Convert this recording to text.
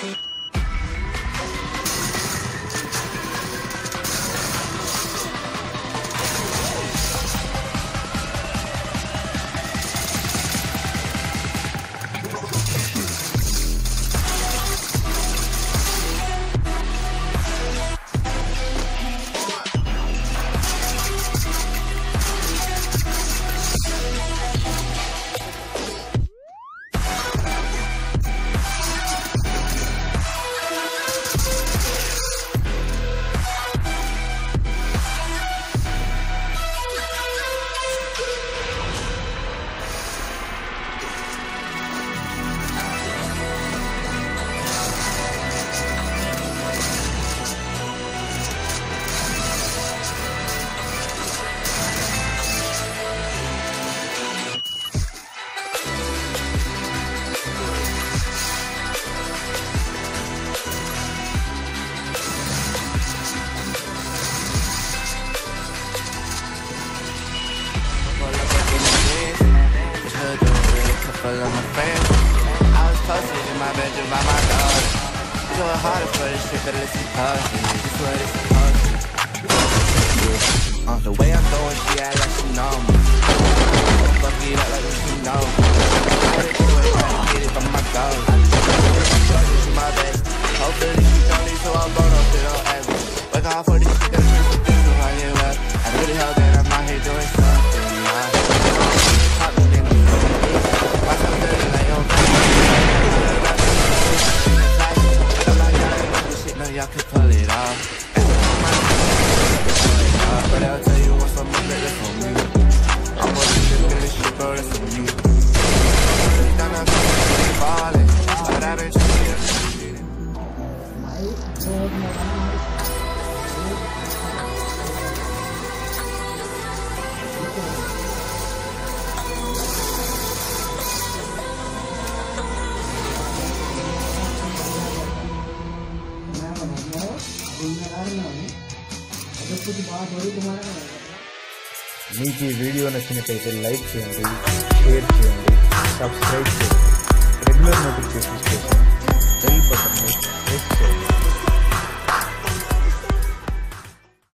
Thank you. Friends. I was posted in my bedroom by my dog. You go harder for this shit, but it's supposed to. This is what it's supposed to. Uh, the way I'm going, she act like she know me. Fuck it up like she know me. I did do it, trying to get it from my goal. She my best. Hopefully she don't need so I'm blown up, it don't ever. Work for this y'all can pull it off. But I'll tell you what's on my మీకు ఈ video నచ్చినట్లయితే like చేయండి share చేయండి subscribe చేయండి regular notifications కోసం bell బటన్ని press చేయండి